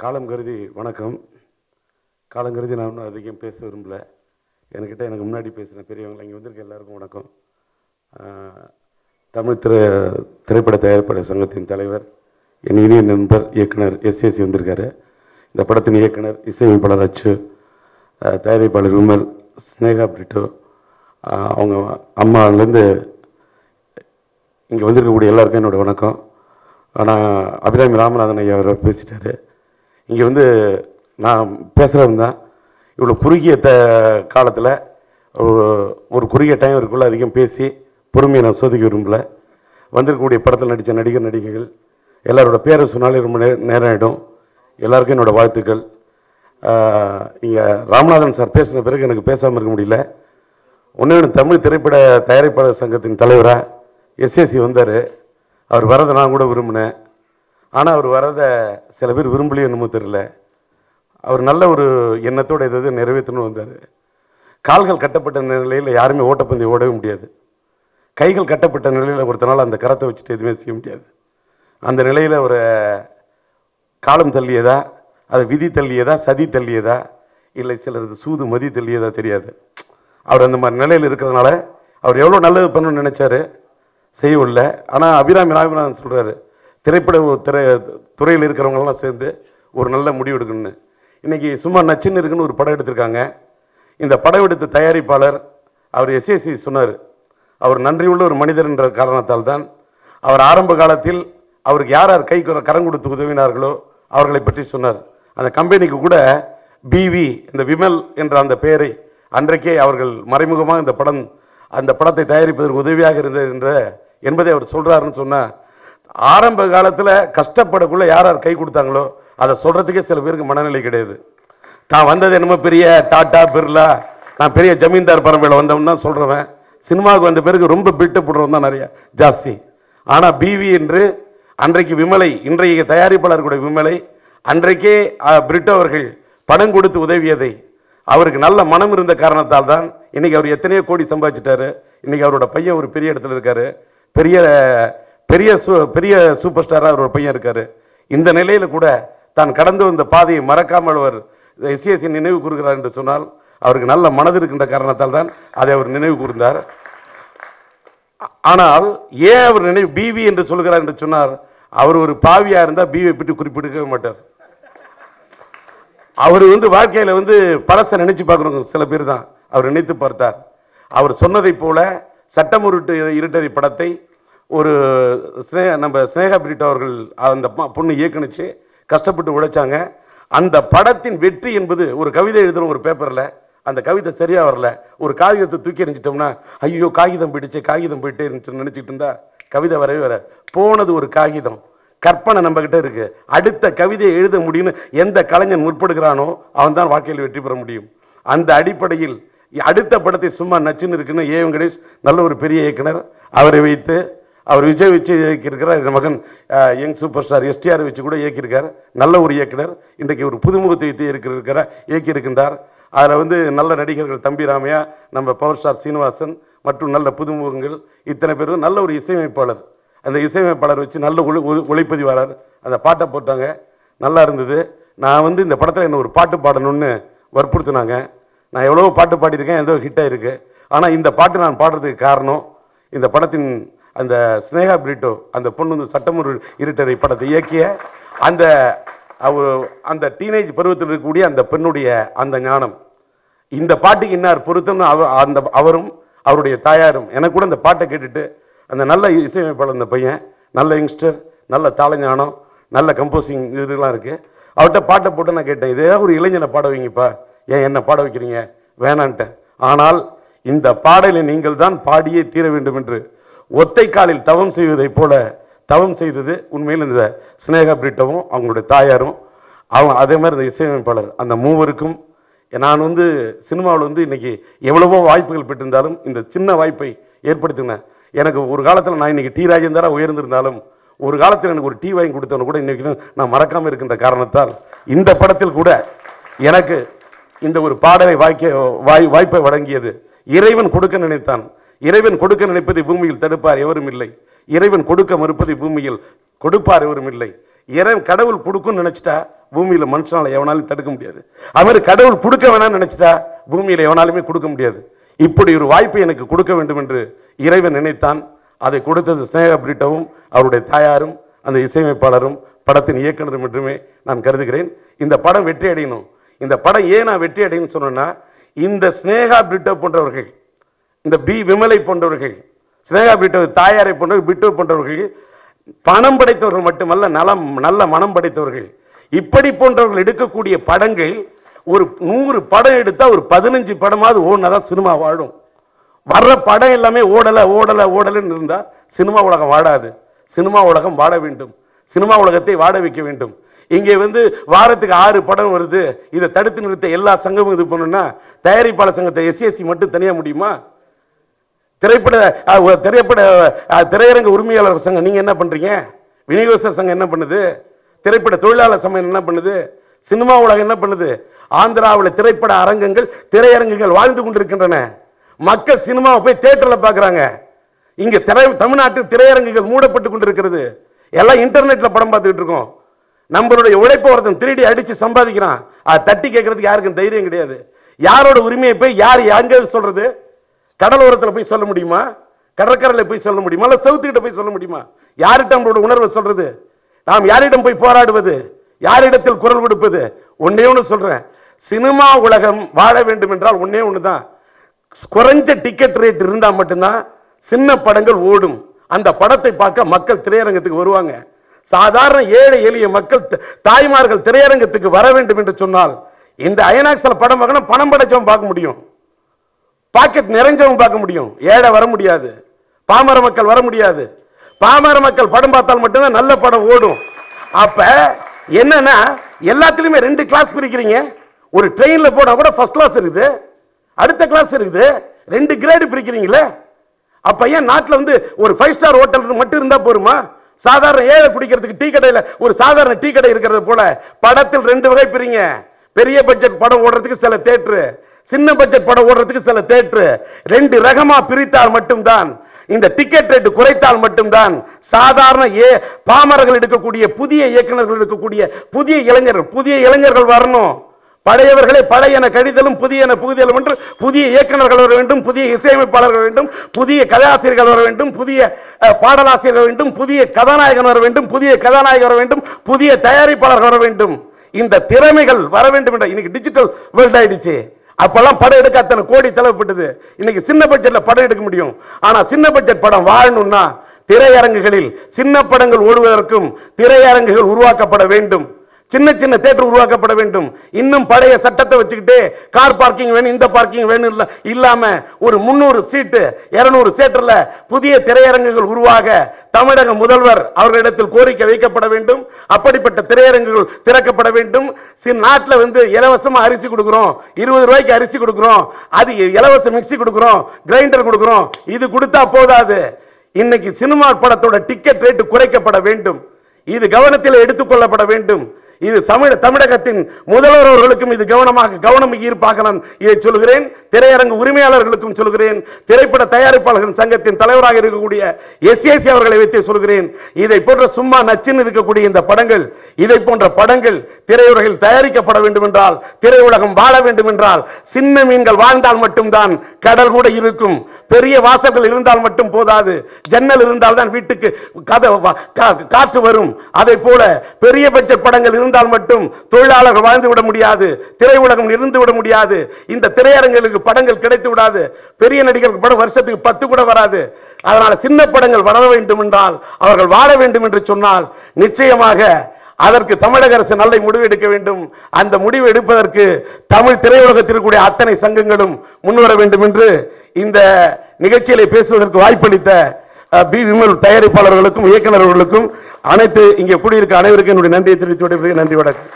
காலம் கருதி வணக்கம். காலம் கருதி நான் ஒன்றும் அதிகம் பேச விரும்பல. என்கிட்ட எனக்கு முன்னாடி பேசின பெரியவங்களை இங்கே வந்திருக்க எல்லாருக்கும் வணக்கம். தமிழ் திரை திரைப்பட தயாரிப்பாளர் சங்கத்தின் தலைவர் என் இனிய நண்பர் இயக்குனர் எஸ்எஸ்சி வந்திருக்காரு. இந்த படத்தின் இயக்குனர் இசையமைப்பாளர் அச்சு தயாரிப்பாளர் விமல் ஸ்னேகா பிரிட்டோ அவங்க அம்மாலேருந்து இங்கே வந்திருக்கக்கூடிய எல்லாருக்கும் என்னோட வணக்கம். ஆனால் அபிராமி ராமநாதன் ஐயா அவர் பேசிட்டாரு. இங்கே வந்து நான் பேசுகிறவன் தான். இவ்வளோ குறுகிய த காலத்தில் ஒரு குறுகிய டைம் இருக்குள்ள அதிகம் பேசி பொறுமையை நான் சோதிக்க விரும்பல. வந்திருக்கக்கூடிய படத்தில் நடித்த நடிகர் நடிகைகள் எல்லாரோட பேரை சொன்னாலே ரொம்ப நே நேரம் ஆகிடும் எல்லாருக்கும் என்னோடய வாழ்த்துக்கள். இங்கே ராமநாதன் சார் பேசின பிறகு எனக்கு பேசாமல் இருக்க முடியல. ஒன்று தமிழ் திரைப்பட தயாரிப்பாளர் சங்கத்தின் தலைவராக எஸ்எஸ்சி வந்தார். அவர் வரதை நான் கூட விரும்பினேன். ஆனால் அவர் வரதை சில பேர் விரும்பலையோ என்னமோ தெரில அவர் நல்ல ஒரு எண்ணத்தோடு எதாவது நிறைவேற்றணும் வந்தார். கால்கள் கட்டப்பட்ட நிலையில் யாருமே ஓட்டப்பந்தயம் ஓடவே முடியாது. கைகள் கட்டப்பட்ட நிலையில் ஒருத்தனால அந்த கரத்தை வச்சுட்டு எதுவுமே செய்ய முடியாது. அந்த நிலையில் ஒரு காலம் தள்ளியதா அது விதி தள்ளியதா சதி தள்ளியதா இல்லை சிலரது சூது மதி தள்ளியதா தெரியாது. அவர் அந்த மாதிரி நிலையில் இருக்கிறதுனால அவர் எவ்வளோ நல்லது பண்ணணும்னு நினைச்சாரு? செய்யவில்லை ஆனால் அபிராமி ராமநாதன் சொல்கிறாரு திரைப்பட திரை துறையில் இருக்கிறவங்கலாம் சேர்ந்து ஒரு நல்ல முடிவு எடுக்கணும்னு. இன்றைக்கி சும்மா நச்சுன்னு இருக்குன்னு ஒரு படம் எடுத்திருக்காங்க. இந்த படம் எடுத்த தயாரிப்பாளர் அவர் எஸ்எஸ்சி சொன்னார். அவர் நன்றியுள்ள ஒரு மனிதர் என்ற காரணத்தால் தான் அவர் ஆரம்ப காலத்தில் அவருக்கு யார் யார் கை கரம் கொடுத்து உதவினார்களோ அவர்களை பற்றி சொன்னார். அந்த கம்பெனிக்கு கூட பிவி இந்த விமல் என்ற அந்த பெயரை அன்றைக்கே அவர்கள் மறைமுகமாக இந்த படம் அந்த படத்தை தயாரிப்பதற்கு உதவியாக இருந்தது என்ற என்பதை அவர் சொல்கிறாருன்னு சொன்னால் ஆரம்ப காலத்தில் கஷ்டப்படக்குள்ள யார் யார் கை கொடுத்தாங்களோ அதை சொல்றதுக்கே சில பேருக்கு மனநிலை கிடையாது. தான் வந்தது என்னமோ பெரிய டாட்டா பிர்லா நான் பெரிய ஜமீன்தார் பரம்பரையில் வந்தவன் தான் சொல்கிறவன் சினிமாவுக்கு வந்த பிறகு ரொம்ப பில்டப் போடுறவன் தான் நிறைய ஜாஸ்தி. ஆனால் பிவி என்று அன்றைக்கு விமலை இன்றைய தயாரிப்பாளர்களுடைய விமலை அன்றைக்கே பிரிட்டோ அவர்கள் பணம் கொடுத்து உதவியதை அவருக்கு நல்ல மனம் இருந்த காரணத்தால் தான் இன்னைக்கு அவர் எத்தனையோ கோடி சம்பாதிச்சிட்டாரு. இன்னைக்கு அவரோட பையன் ஒரு பெரிய இடத்துல இருக்காரு. பெரிய பெரிய சூ- பெரிய சூப்பர் ஸ்டாராக அவரோட பையன் இருக்கார். இந்த நிலையில் கூட தான் கடந்து வந்த பாதையை மறக்காமல் அவர் எஸ்சிஎஸ்சி நினைவு கூறுகிறார் என்று சொன்னால் அவருக்கு நல்ல மனது இருக்கின்ற காரணத்தால் தான் அதை அவர் நினைவு கூர்ந்தார். ஆனால் ஏன் அவர் நினைவு பிவி என்று சொல்கிறார் என்று சொன்னார் அவர் ஒரு பாவியாக இருந்தால் பிவியை பற்றி குறிப்பிடவே மாட்டார். அவர் வந்து வாழ்க்கையில் வந்து பழசை நினைச்சு பார்க்குறவங்க சில பேர் தான். அவர் நினைத்து பார்த்தார். அவர் சொன்னதைப் போல சட்டம் உருட்டு இருட்டறி படத்தை ஒரு ஸ்னே- நம்ம ஸ்னேகா பிரிட்டோ அவர்கள் அந்த பொண்ணு இயக்குனுச்சு கஷ்டப்பட்டு உழைச்சாங்க. அந்த படத்தின் வெற்றி என்பது ஒரு கவிதை எழுதுகிற ஒரு பேப்பரில் அந்த கவிதை சரியாக வரல. ஒரு காகிதத்தை தூக்கி எறிஞ்சிட்டோம்னா ஐயோ காகிதம் போயிடுச்சு காகிதம் போயிட்டே இருந்துச்சுன்னு நினச்சிட்டு இருந்தா கவிதை வரவே வர போனது ஒரு காகிதம். கற்பனை நம்ம கிட்ட இருக்கு. அடுத்த கவிதையை எழுத முடியும்னு எந்த கலைஞன் முற்படுகிறானோ அவன் தான் வாழ்க்கையில் வெற்றி பெற முடியும். அந்த அடிப்படையில் அடுத்த படத்தை சும்மா நச்சுன்னு இருக்குன்னு ஏ வெங்கடேஷ் நல்ல ஒரு பெரிய இயக்குனர் அவரை வைத்து அவர் விஜய் வச்சு இயக்கியிருக்கிறார். என் மகன் யங் சூப்பர் ஸ்டார் எஸ்டிஆர் வச்சு கூட இயக்கியிருக்கார். நல்ல ஒரு இயக்குனர். இன்றைக்கு ஒரு புதுமுகத்தை வைத்து இருக்கிற இயக்கியிருக்கின்றார். அதில் வந்து நல்ல நடிகர்கள் தம்பி ராமையா நம்ம பவர் ஸ்டார் சீனிவாசன் மற்றும் நல்ல புதுமுகங்கள் இத்தனை பேரும் நல்ல ஒரு இசையமைப்பாளர். அந்த இசையமைப்பாளர் வச்சு நல்ல ஒளி ஒளிப்பதிவாளர். அந்த பாட்டை போட்டாங்க. நல்லா இருந்தது. நான் வந்து இந்த படத்தில் என்ன ஒரு பாட்டு பாடணும்னு வற்புறுத்தினாங்க. நான் எவ்வளோ பாட்டு பாடியிருக்கேன் ஏதோ ஹிட் ஆயிருக்கு. ஆனால் இந்த பாட்டு நான் பாடுறதுக்கு காரணம் இந்த படத்தின் அந்த ஸ்னேகா பிரிட்டோ அந்த பொண்ணு வந்து சட்டமுறை இருட்டரை படத்தை இயக்கிய அந்த அவர் அந்த டீனேஜ் பருவத்தில் இருக்கக்கூடிய அந்த பெண்ணுடைய அந்த ஞானம். இந்த பாட்டுக்கு இன்னார் பொருத்தம்னு அவ அந்த அவரும் அவருடைய தாயாரும் எனக்கு கூட அந்த பாட்டை கேட்டுட்டு அந்த நல்ல இசையமைப்பாளர் அந்த பையன் நல்ல யங்ஸ்டர் நல்ல தாளஞானம் நல்ல கம்போசிங் இதெல்லாம் இருக்குது அவர்கிட்ட பாட்டை போட்டு நான் கேட்டேன் இதே ஒரு இளைஞனை பாட வைங்கப்பா. ஏன் என்ன பாட வைக்கிறீங்க? வேணான்ட்டேன். ஆனால் இந்த பாடலை நீங்கள் தான் பாடியே தீர வேண்டும் என்று ஒத்தை காலில் தவம் செய்வதைப் போல தவம் செய்தது உண்மையில் இந்த ஸ்னேகா பிரிட்டவும் அவங்களுடைய தாயாரும் அவங்க அதே மாதிரி இந்த இசையமைப்பாளர். அந்த மூவருக்கும் நான் வந்து சினிமாவில் வந்து இன்றைக்கி எவ்வளவோ வாய்ப்புகள் பெற்றிருந்தாலும் இந்த சின்ன வாய்ப்பை ஏற்படுத்தினேன் எனக்கு ஒரு காலத்தில் நான் இன்னைக்கு டி ராஜேந்திரா உயர்ந்திருந்தாலும் ஒரு காலத்தில் எனக்கு ஒரு டீ வாங்கி கொடுத்தவனு கூட இன்றைக்கி நான் மறக்காமல் இருக்கின்ற காரணத்தால் இந்த படத்தில் கூட எனக்கு இந்த ஒரு பாடலை வாய்க்க வாய் வாய்ப்பை வழங்கியது இறைவன் கொடுக்க நினைத்தான். இறைவன் கொடுக்க நினைப்பதை பூமியில் தடுப்பார் எவரும் இல்லை. இறைவன் கொடுக்க மறுப்பதை பூமியில் கொடுப்பார் எவரும் இல்லை. இறைவன் கடவுள் கொடுக்கும்னு நினைச்சிட்டா பூமியில் மனுஷனால் எவனாலும் தடுக்க முடியாது. அவர் கடவுள் கொடுக்க வேணாம்னு நினைச்சிட்டா பூமியில் எவனாலுமே கொடுக்க முடியாது. இப்படி ஒரு வாய்ப்பை எனக்கு கொடுக்க வேண்டும் என்று இறைவன் நினைத்தான். அதை கொடுத்தது ஸ்னேகா பிரிட்டவும் அவருடைய தாயாரும் அந்த இசையமைப்பாளரும் படத்தின் இயக்குனரும் என்றுமே நான் கருதுகிறேன். இந்த படம் வெற்றி அடையணும். இந்த படம் ஏன் நான் வெற்றி அடையணும்னு சொன்னேன்னா இந்த ஸ்னேகா பிரிட்டோ போன்றவர்கள் இந்த பி விமலை போன்றவர்கள் சினேகா பிட்டோ தாயாரை போன்றவர்கள் பிட்டோ போன்றவர்கள் பணம் படைத்தவர்கள் மட்டுமல்ல நலம் நல்ல மனம் படைத்தவர்கள். இப்படி போன்றவர்கள் எடுக்கக்கூடிய படங்கள் ஒரு நூறு படம் எடுத்தால் ஒரு பதினஞ்சு படமாவது ஓடினாதான் சினிமா வாழும். வர்ற படம் எல்லாமே ஓடலை ஓடலை ஓடலன்னு இருந்தால் சினிமா உலகம் வாடாது சினிமா உலகம் வாட வேண்டும். சினிமா உலகத்தை வாட வைக்க வேண்டும். இங்கே வந்து வாரத்துக்கு ஆறு படம் வருது. இதை தடுத்து நிறுத்த எல்லா சங்கமும் இது பண்ணணும்னா தயாரிப்பாளர் சங்கத்தை எஸ்சிஎஸ்சி மட்டும் தனியாக முடியுமா? திரைப்பட திரைப்பட திரையரங்க உரிமையாளர் சங்கம் நீங்கள் என்ன பண்ணுறீங்க விநியோகஸ்தர் சங்கம் என்ன பண்ணுது? திரைப்பட தொழிலாளர் சங்கம் என்ன பண்ணுது? சினிமா உலகம் என்ன பண்ணுது? ஆந்திராவில் திரைப்பட அரங்கங்கள் திரையரங்குகள் வாழ்ந்து கொண்டிருக்கின்றன. மக்கள் சினிமாவை போய் தேட்டரில் பார்க்குறாங்க இங்கே திரை தமிழ்நாட்டில் திரையரங்குகள் மூடப்பட்டு கொண்டிருக்கிறது. எல்லாம் இன்டர்நெட்டில் படம் பார்த்துக்கிட்டு இருக்கோம். நம்மளுடைய உழைப்பை ஒருத்தன் திருடி அடித்து சம்பாதிக்கிறான். அதை தட்டி கேட்கறதுக்கு யாருக்கும் தைரியம் கிடையாது. யாரோட உரிமையை போய் யார் எங்கே சொல்கிறது கடலோரத்தில் போய் சொல்ல முடியுமா? கடற்கரையில் போய் சொல்ல முடியுமா? இல்லை சவுத்துக்கிட்ட போய் சொல்ல முடியுமா? யார்கிட்ட நம்மளோட உணர்வை சொல்றது? நாம் யாரிடம் போய் போராடுவது? யாரிடத்தில் குரல் கொடுப்பது? ஒன்னே ஒன்று சொல்றேன். சினிமா உலகம் வாழ வேண்டும் என்றால் ஒன்னே ஒன்று தான் குறைஞ்ச டிக்கெட் ரேட் இருந்தால் மட்டும்தான் சின்ன படங்கள் ஓடும். அந்த படத்தை பார்க்க மக்கள் திரையரங்கத்துக்கு வருவாங்க. சாதாரண ஏழை எளிய மக்கள் தாய்மார்கள் திரையரங்கத்துக்கு வர வேண்டும் என்று சொன்னால் இந்த அயனாக்ஸ்ல படம் பார்க்கணும் பணம் படைச்சவன் பார்க்க முடியும். பாக்கெட் நிறைஞ்சவன் பார்க்க முடியும். ஏழை வர முடியாது. பாமர மக்கள் வர முடியாது. பாமர மக்கள் படம் பார்த்தால் மட்டும்தான் நல்ல படம் ஓடும். அப்ப என்னன்னா எல்லாத்துலயுமே ரெண்டு கிளாஸ் பிரிக்கிறீங்க. ஒரு ட்ரெயின்ல போனா கூட ஃபர்ஸ்ட் கிளாஸ் இருக்குது. அடுத்த கிளாஸ் இருக்குது. ரெண்டு கிரேடு பிரிக்கிறீங்களே. அப்ப ஏன் நாட்டில் வந்து ஒரு ஃபைவ் ஸ்டார் ஹோட்டல் மட்டும் இருந்தா போருமா? சாதாரண ஏழை குடிக்கிறதுக்கு டீ கடையில் ஒரு சாதாரண டீ கடை இருக்கிறது போல படத்தில் ரெண்டு வகை பிரிங்க. பெரிய பட்ஜெட் படம் ஓடுறதுக்கு சில தேட்டரு சின்ன பட்ஜெட் படம் ஓடுறதுக்கு சில தேட்டரு ரெண்டு ரகமா பிரித்தால் மட்டும்தான் இந்த டிக்கெட் ரேட் குறைத்தால் மட்டும்தான் சாதாரண ஏ பாமரர்கள் எடுக்கக்கூடிய புதிய இயக்குனர்கள் எடுக்கக்கூடிய புதிய இளைஞர்கள் புதிய இளைஞர்கள் வரணும். பழையவர்களை பழையன கழிதலும் புதியன புகுதலும் என்று புதிய இயக்குனர்கள் வர வேண்டும் புதிய இசையமைப்பாளர்கள் வேண்டும் புதிய கதாசிரியர்கள் வர வேண்டும் புதிய பாடலாசிரியர்கள் வேண்டும் புதிய கதாநாயகன் வர வேண்டும் புதிய கதாநாயகர் வர வேண்டும் புதிய தயாரிப்பாளர்கள் வர வேண்டும். இந்த திறமைகள் வர வேண்டும் என்ற இன்னைக்கு டிஜிட்டல் வேர்ல்ட் ஆயிடுச்சு. அப்பெல்லாம் படம் எடுக்க அத்தனை கோடி தேவைப்பட்டது இன்னைக்கு சின்ன பட்ஜெட்ல படம் எடுக்க முடியும். ஆனா சின்ன பட்ஜெட் படம் வாழணும்னா திரையரங்குகளில் சின்ன படங்கள் ஓடுவதற்கும் திரையரங்குகள் உருவாக்கப்பட வேண்டும். சின்ன சின்ன தேட்டர் உருவாக்கப்பட வேண்டும். இன்னும் பழைய சட்டத்தை வச்சுக்கிட்டு கார் பார்க்கிங் வேணும் இந்த பார்க்கிங் வேணும் இல்லை இல்லாம ஒரு முன்னூறு சீட்டு இருநூறு தேட்டர்ல புதிய திரையரங்குகள் உருவாக தமிழக முதல்வர் அவர்களிடத்தில் கோரிக்கை வைக்கப்பட வேண்டும். அப்படிப்பட்ட திரையரங்குகள் திறக்கப்பட வேண்டும். சில நாட்டில் வந்து இலவசமா அரிசி கொடுக்குறோம். இருபது ரூபாய்க்கு அரிசி கொடுக்குறோம். அது இலவச மிக்ஸி கொடுக்குறோம். கிரைண்டர் கொடுக்குறோம். இது கொடுத்தா போதாது. இன்னைக்கு சினிமா படத்தோட டிக்கெட் ரேட்டு குறைக்கப்பட வேண்டும். இது கவனத்தில் எடுத்துக்கொள்ளப்பட வேண்டும். இது தமிழ தமிழகத்தின் முதல்வர் அவர்களுக்கும் இது கவனமாக கவனம் ஈர்ப்பாக நான் இதை சொல்கிறேன். திரையரங்கு உரிமையாளர்களுக்கும் சொல்கிறேன். திரைப்பட தயாரிப்பாளர்கள் சங்கத்தின் தலைவராக இருக்கக்கூடிய எஸ்ஏசி அவர்களை வைத்து சொல்கிறேன். இதை போன்ற சும்மா நச்சுன்னு இருக்கக்கூடிய இந்த படங்கள் இதை போன்ற படங்கள் திரையுலகில் தயாரிக்கப்பட வேண்டும் என்றால் திரையுலகம் வாழ வேண்டும் என்றால் சின்ன மீன்கள் வாழ்ந்தால் மட்டும்தான் கடல் கூட இருக்கும். பெரிய வாசல்கள் இருந்தால் மட்டும் போதாது. ஜன்னல் இருந்தால் தான் வீட்டுக்கு கதை கா- காற்று வரும். அதை போல பெரிய பட்ஜெட் படங்கள் இருந்தால் மட்டும் தொழிலாளர்கள் வாழ்ந்து விட முடியாது. திரையுலகம் இருந்து விட முடியாது. இந்த திரையரங்குகளுக்கு படங்கள் கிடைத்து விடாது. பெரிய நடிகர்களுக்கு படம் வருஷத்துக்கு பத்து கூட வராது. அதனால சின்ன படங்கள் வளர வேண்டும் என்றால் அவர்கள் வாழ வேண்டும் என்று சொன்னால் நிச்சயமாக அதற்கு தமிழக அரசு நல்ல முடிவு எடுக்க வேண்டும். அந்த முடிவு எடுப்பதற்கு தமிழ் திரையுலகத்திற்குரிய அத்தனை சங்கங்களும் முன்வர வேண்டும் என்று இந்த நிகழ்ச்சியில பேசுவதற்கு வாய்ப்பளித்த பி விமல் தயாரிப்பாளர்களுக்கும் இயக்குநர்களுக்கும் அனைத்து இங்கே கூடியிருக்க அனைவருக்கும் என்னுடைய நன்றியை தெரிவித்து நன்றி வணக்கம்.